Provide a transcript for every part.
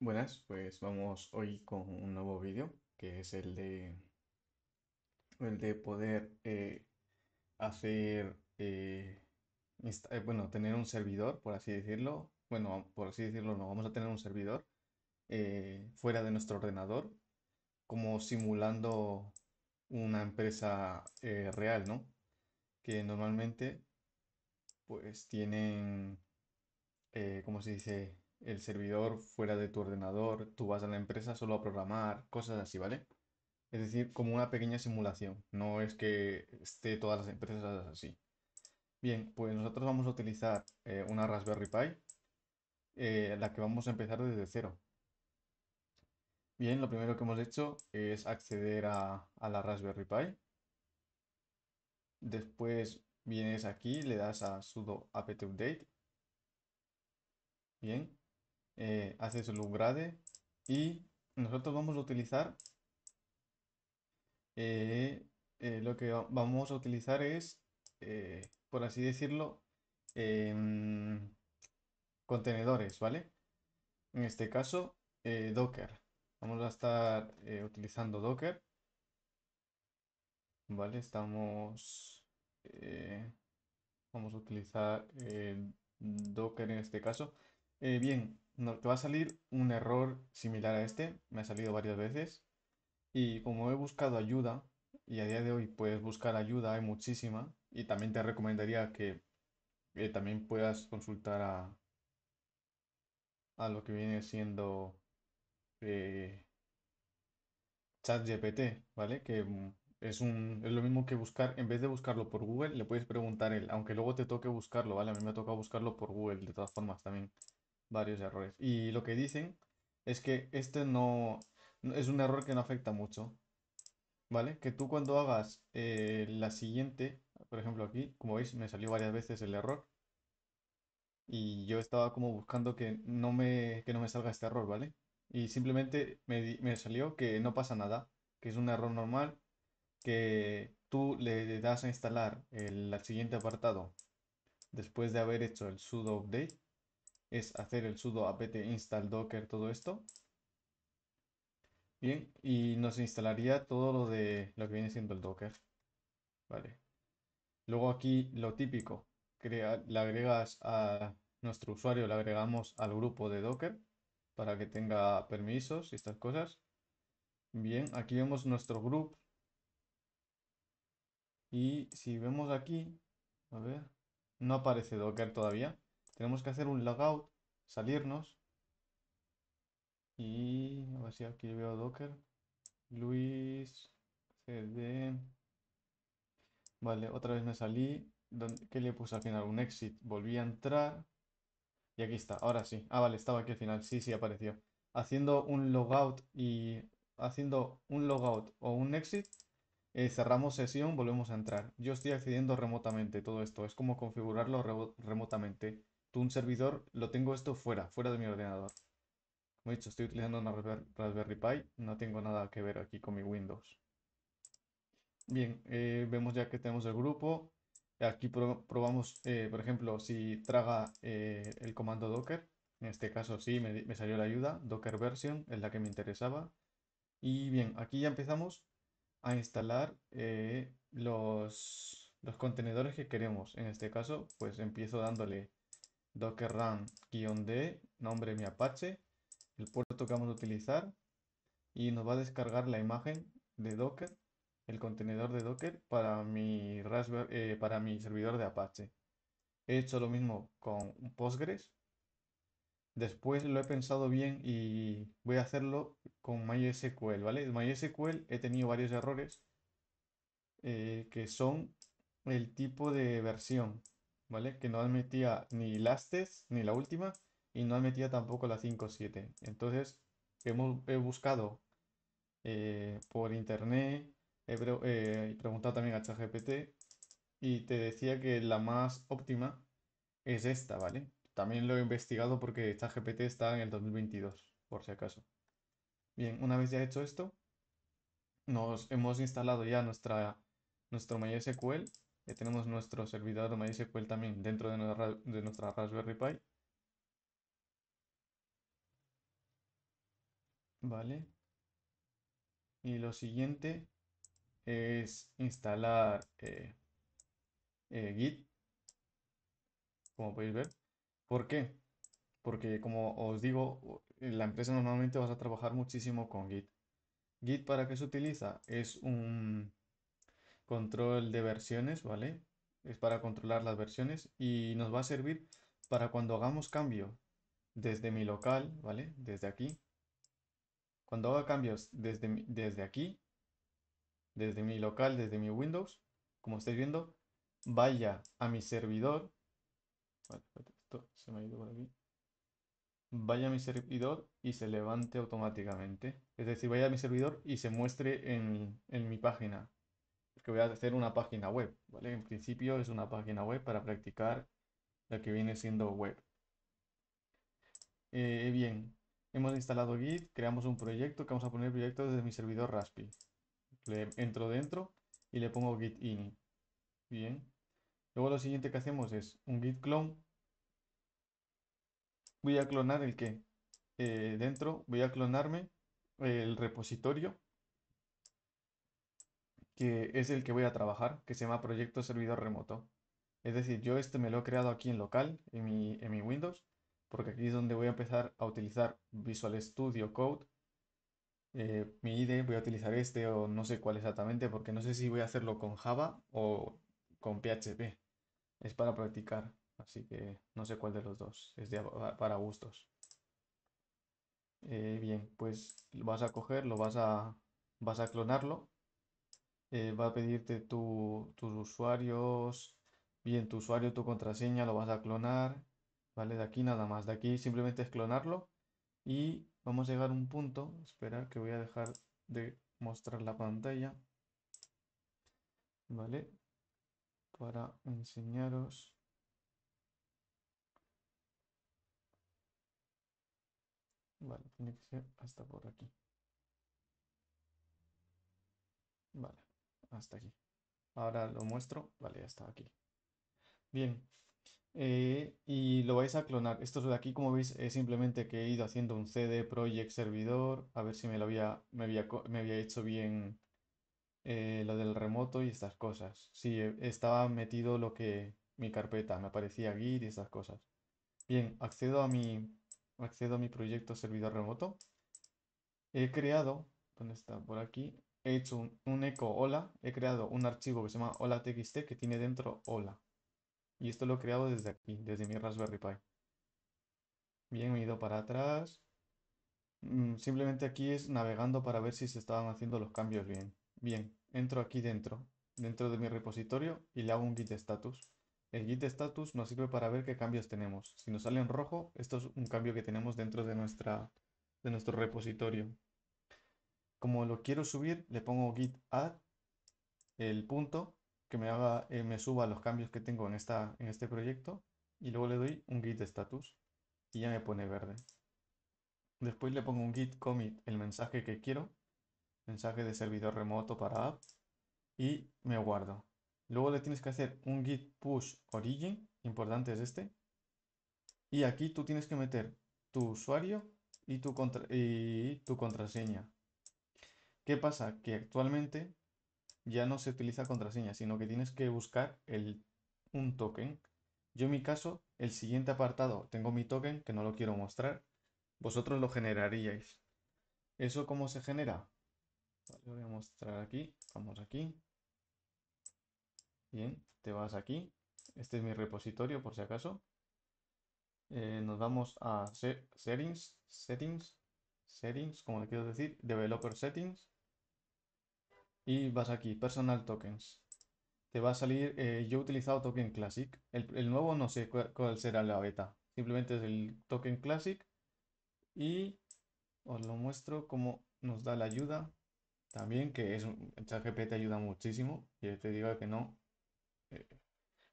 Buenas, pues vamos hoy con un nuevo vídeo que es el de el de poder eh, hacer eh, eh, bueno tener un servidor por así decirlo bueno por así decirlo no vamos a tener un servidor fuera de nuestro ordenador como simulando una empresa real no que normalmente pues tienen ¿cómo se dice? El servidor fuera de tu ordenador, tú vas a la empresa solo a programar, cosas así, ¿vale? Es decir, como una pequeña simulación, no es que esté todas las empresas así. Bien, pues nosotros vamos a utilizar eh, una Raspberry Pi, eh, la que vamos a empezar desde cero. Bien, lo primero que hemos hecho es acceder a, a la Raspberry Pi. Después vienes aquí, le das a sudo apt update. Bien, eh, haces el upgrade y nosotros vamos a utilizar eh, eh, lo que vamos a utilizar es por así decirlo em, contenedores vale en este caso docker. Vamos a estar utilizando docker. Vale estamos vamos a utilizar docker en este caso. Bien no, te va a salir un error similar a este, me ha salido varias veces. Y como he buscado ayuda, y a día de hoy puedes buscar ayuda, hay muchísima, y también te recomendaría que también puedas consultar a, a lo que viene siendo eh, ChatGPT, ¿vale? Que mm, es, un, es lo mismo que buscar, en vez de buscarlo por Google, le puedes preguntar él, aunque luego te toque buscarlo, ¿vale? A mí me ha tocado buscarlo por Google, de todas formas también varios errores. Y lo que dicen es que este no, es un error que no afecta mucho. ¿Vale? Que tú cuando hagas eh, la siguiente, por ejemplo aquí, como veis, me salió varias veces el error. Y yo estaba como buscando que no me, que no me salga este error, ¿vale? Y simplemente me, me salió que no pasa nada, que es un error normal, que tú le das a instalar el siguiente apartado después de haber hecho el sudo update es hacer el sudo apt install docker, todo esto. Bien, y nos instalaría todo lo de lo que viene siendo el docker. Vale. Luego aquí lo típico, crea, le agregas a nuestro usuario, le agregamos al grupo de docker para que tenga permisos y estas cosas. Bien, aquí vemos nuestro grupo. Y si vemos aquí, a ver, no aparece docker todavía. Tenemos que hacer un logout, salirnos. Y a ver si aquí veo Docker. Luis CD. Vale, otra vez me salí. ¿Qué le puse al final? Un exit. Volví a entrar. Y aquí está, ahora sí. Ah, vale, estaba aquí al final. Sí, sí, apareció. Haciendo un logout y haciendo un logout o un exit, eh, cerramos sesión, volvemos a entrar. Yo estoy accediendo remotamente todo esto. Es como configurarlo remotamente un servidor lo tengo esto fuera, fuera de mi ordenador. Como he dicho, estoy utilizando una Raspberry Pi, no tengo nada que ver aquí con mi Windows. Bien, eh, vemos ya que tenemos el grupo. Aquí probamos, eh, por ejemplo, si traga eh, el comando docker. En este caso sí, me, salió la ayuda. Docker version es la que me interesaba. Y bien, aquí ya empezamos a instalar los, los contenedores que queremos. En este caso, pues empiezo dándole docker run-d, nombre mi Apache, el puerto que vamos a utilizar y nos va a descargar la imagen de Docker, el contenedor de Docker para mi, Raspberry, eh, para mi servidor de Apache. He hecho lo mismo con Postgres. Después lo he pensado bien y voy a hacerlo con MySQL, ¿vale? MySQL he tenido varios errores eh, que son el tipo de versión. ¿Vale? Que no admitía ni Lastes, ni la última, y no admitía tampoco la 5.7. Entonces, hemos, he buscado eh, por internet, he eh, preguntado también a ChatGPT, y te decía que la más óptima es esta, ¿vale? También lo he investigado porque ChatGPT está en el 2022, por si acaso. Bien, una vez ya hecho esto, nos hemos instalado ya nuestra, nuestro MySQL tenemos nuestro servidor MySQL también dentro de nuestra, Raspberry Pi. ¿vale? Y lo siguiente es instalar eh, eh, Git, como podéis ver. ¿Por qué? Porque como os digo, la empresa normalmente vas a trabajar muchísimo con Git. Git para qué se utiliza? Es un control de versiones, ¿vale? Es para controlar las versiones y nos va a servir para cuando hagamos cambio desde mi local, ¿vale? Desde aquí. Cuando haga cambios desde, desde aquí, desde mi local, desde mi Windows, como estáis viendo, vaya a mi servidor. esto se me ha ido por aquí. Vaya a mi servidor y se levante automáticamente. Es decir, vaya a mi servidor y se muestre en, en mi página. Que voy a hacer una página web, ¿vale? En principio es una página web para practicar lo que viene siendo web. Eh, bien, hemos instalado Git, creamos un proyecto que vamos a poner proyecto desde mi servidor Raspi. Le entro dentro y le pongo git init. Bien. Luego lo siguiente que hacemos es un git clone. Voy a clonar el que eh, dentro voy a clonarme el repositorio que es el que voy a trabajar, que se llama proyecto servidor remoto. Es decir, yo este me lo he creado aquí en local, en mi, en mi Windows, porque aquí es donde voy a empezar a utilizar Visual Studio Code. Eh, mi IDE voy a utilizar este o no sé cuál exactamente, porque no sé si voy a hacerlo con Java o con PHP. Es para practicar, así que no sé cuál de los dos, es para gustos. Eh, bien, pues vas a coger, lo vas a, vas a clonarlo. Eh, va a pedirte tus usuarios, bien, tu usuario, tu contraseña, lo vas a clonar. ¿vale? De aquí nada más, de aquí simplemente es clonarlo y vamos a llegar a un punto, esperar que voy a dejar de mostrar la pantalla, ¿vale? Para enseñaros. Vale, tiene que ser hasta por aquí. Vale, hasta aquí. Ahora lo muestro. Vale, ya está aquí. Bien, eh, y lo vais a clonar. Esto de aquí, como veis, es simplemente que he ido haciendo un cd project servidor, a ver si me lo había, me había, me había hecho bien eh, lo del remoto y estas cosas. Sí, estaba metido lo que mi carpeta, me aparecía git y estas cosas. Bien, accedo a mi, accedo a mi proyecto servidor remoto. He creado, ¿dónde está? Por aquí. He hecho un, eco hola. He creado un archivo que se llama hola.txt que tiene dentro hola. Y esto lo he creado desde aquí, desde mi Raspberry Pi. Bien, me he ido para atrás. Mm, simplemente aquí es navegando para ver si se estaban haciendo los cambios bien. Bien, entro aquí dentro, dentro de mi repositorio y le hago un git status. El git status nos sirve para ver qué cambios tenemos. Si nos sale en rojo, esto es un cambio que tenemos dentro de, nuestra, de nuestro repositorio. Como lo quiero subir, le pongo git add el punto que me haga, eh, me suba los cambios que tengo en, esta, en este proyecto y luego le doy un git status y ya me pone verde. Después le pongo un git commit el mensaje que quiero, mensaje de servidor remoto para app y me guardo. Luego le tienes que hacer un git push origin, importante es este. Y aquí tú tienes que meter tu usuario y tu, y tu contraseña. ¿Qué pasa? Que actualmente ya no se utiliza contraseña, sino que tienes que buscar el, un token. Yo en mi caso, el siguiente apartado, tengo mi token que no lo quiero mostrar. Vosotros lo generaríais. ¿Eso cómo se genera? lo voy a mostrar aquí. Vamos aquí. Bien, te vas aquí. Este es mi repositorio por si acaso. Eh, nos vamos a settings, settings, settings, como le quiero decir, developer settings y vas aquí, personal tokens. Te va a salir, eh, yo he utilizado token classic. El, nuevo no sé cuál, será la beta. Simplemente es el token classic. Y os lo muestro como nos da la ayuda. También que es ChatGPT ayuda muchísimo. Y te digo que no. Eh,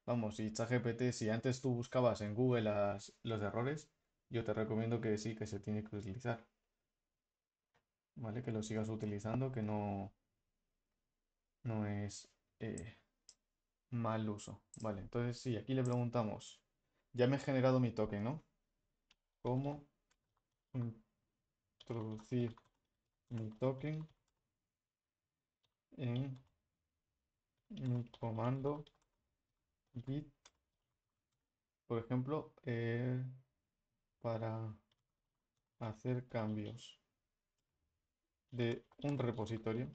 vamos, si ChatGPT, si antes tú buscabas en Google los errores, yo te recomiendo que sí, que se tiene que utilizar. ¿Vale? Que lo sigas utilizando, que no, no es eh, mal uso. Vale, entonces sí, aquí le preguntamos, ya me he generado mi token, ¿no? ¿Cómo introducir mi token en mi comando git, por ejemplo, eh, para hacer cambios de un repositorio.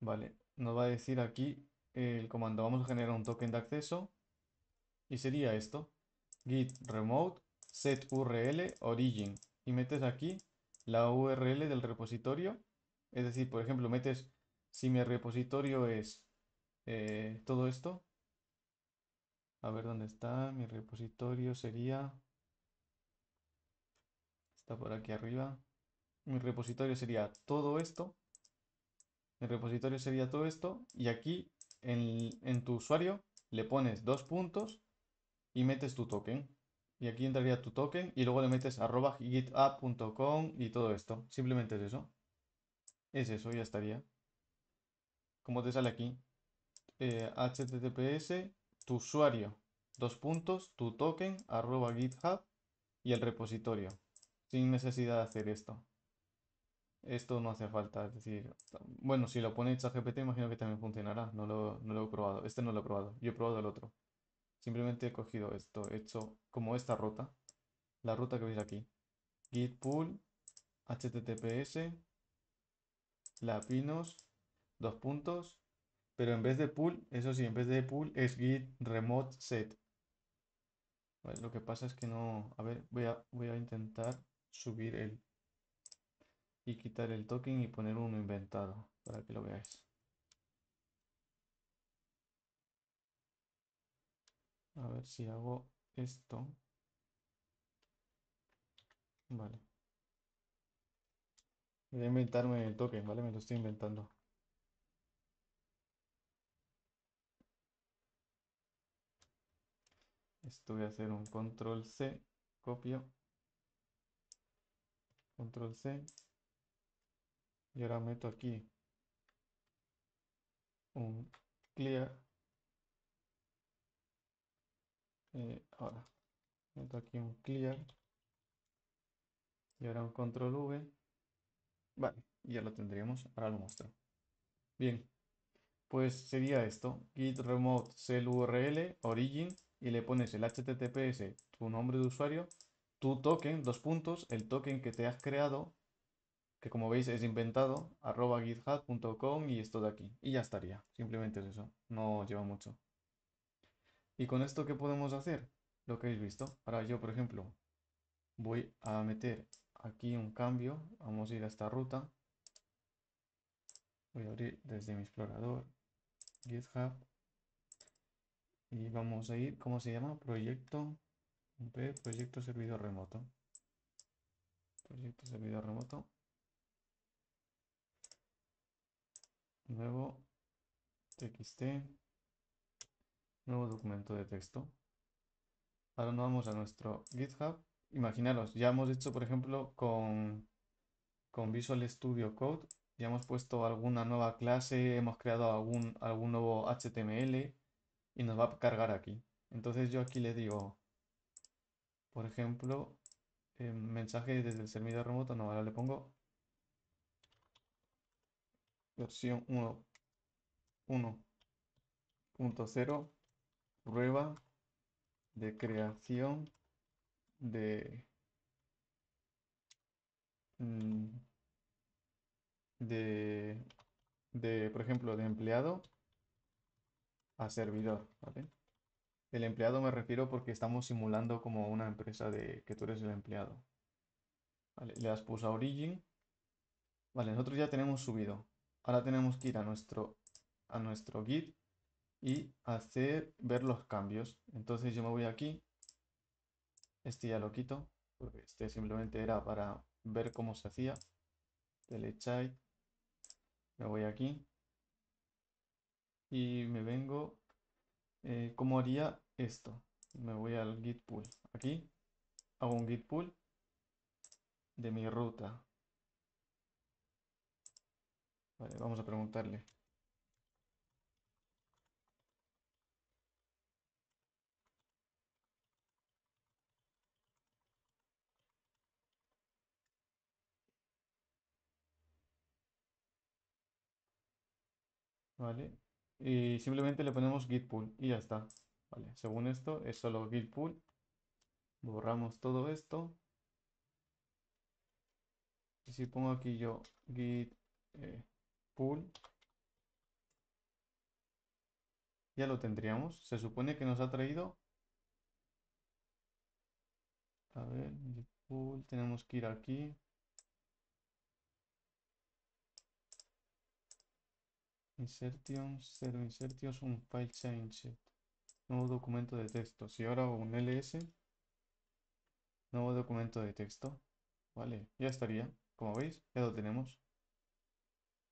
Vale, nos va a decir aquí el comando. Vamos a generar un token de acceso y sería esto: git remote set url origin y metes aquí la URL del repositorio. Es decir, por ejemplo, metes si mi repositorio es eh, todo esto. A ver dónde está. Mi repositorio sería. Está por aquí arriba. Mi repositorio sería todo esto. Mi repositorio sería todo esto. Y aquí en, tu usuario le pones dos puntos y metes tu token. Y aquí entraría tu token y luego le metes arroba github.com y todo esto. Simplemente es eso. Es eso, ya estaría. Como te sale aquí. HTTPS, eh, tu usuario, dos puntos, tu token, arroba github y el repositorio. Sin necesidad de hacer esto. Esto no hace falta, es decir, bueno, si lo pone ChatGPT imagino que también funcionará, no lo, no lo he probado, este no lo he probado, yo he probado el otro. Simplemente he cogido esto, he hecho como esta ruta, la ruta que veis aquí. Git pull, https, lapinos, dos puntos, pero en vez de pull, eso sí, en vez de pull es git remote set. lo que pasa es que no, a ver, voy a, voy a intentar subir el y quitar el token y poner uno inventado para que lo veáis. A ver si hago esto. Vale. Voy a inventarme el token, ¿vale? Me lo estoy inventando. Esto voy a hacer un control C, copio, control C, y ahora meto aquí un clear. Eh, ahora meto aquí un clear. Y ahora un control V. Vale, ya lo tendríamos. Ahora lo muestro. Bien, pues sería esto. Git remote cell URL origin y le pones el HTTPS, tu nombre de usuario, tu token, dos puntos, el token que te has creado que como veis es inventado, arroba github.com y esto de aquí. Y ya estaría, simplemente es eso, no lleva mucho. ¿Y con esto qué podemos hacer? Lo que habéis visto. Ahora yo, por ejemplo, voy a meter aquí un cambio, vamos a ir a esta ruta. Voy a abrir desde mi explorador GitHub y vamos a ir, ¿cómo se llama? Proyecto, proyecto servidor remoto. Proyecto servidor remoto. Nuevo txt, nuevo documento de texto. Ahora nos vamos a nuestro GitHub. Imaginaros, ya hemos hecho, por ejemplo, con, con Visual Studio Code, ya hemos puesto alguna nueva clase, hemos creado algún, algún nuevo HTML y nos va a cargar aquí. Entonces yo aquí le digo, por ejemplo, mensaje desde el servidor remoto, no, ahora le pongo versión 1.0 prueba de creación de, mm, de, de, por ejemplo, de empleado a servidor, El empleado me refiero porque estamos simulando como una empresa de que tú eres el empleado. Le das pulsa origin. Vale, nosotros ya tenemos subido. Ahora tenemos que ir a nuestro, a nuestro Git y hacer ver los cambios. Entonces yo me voy aquí. Este ya lo quito. Porque este simplemente era para ver cómo se hacía. Delete Me voy aquí. Y me vengo. Eh, ¿Cómo haría esto? Me voy al git pull. Aquí hago un git pull de mi ruta. Vale, vamos a preguntarle. Vale. Y simplemente le ponemos git pull y ya está. Vale, según esto es solo git pull. Borramos todo esto. Y si pongo aquí yo git eh, ya lo tendríamos. Se supone que nos ha traído... A ver, pull, tenemos que ir aquí. Insertions, cero insertions, un file change. Nuevo documento de texto. Si ahora un ls, nuevo documento de texto. Vale, ya estaría. Como veis, ya lo tenemos.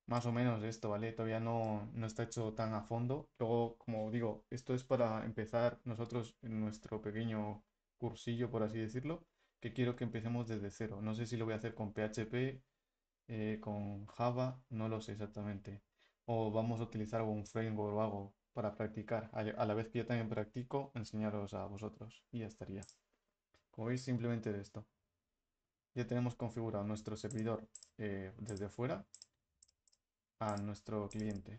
Más o menos esto, ¿vale? Todavía no, no está hecho tan a fondo. Luego, como digo, esto es para empezar nosotros en nuestro pequeño cursillo, por así decirlo, que quiero que empecemos desde cero. No sé si lo voy a hacer con PHP, eh, con Java, no lo sé exactamente o vamos a utilizar algún framework o algo para practicar. A la vez que yo también practico, enseñaros a vosotros y ya estaría. Como veis, simplemente de esto. Ya tenemos configurado nuestro servidor eh, desde fuera a nuestro cliente.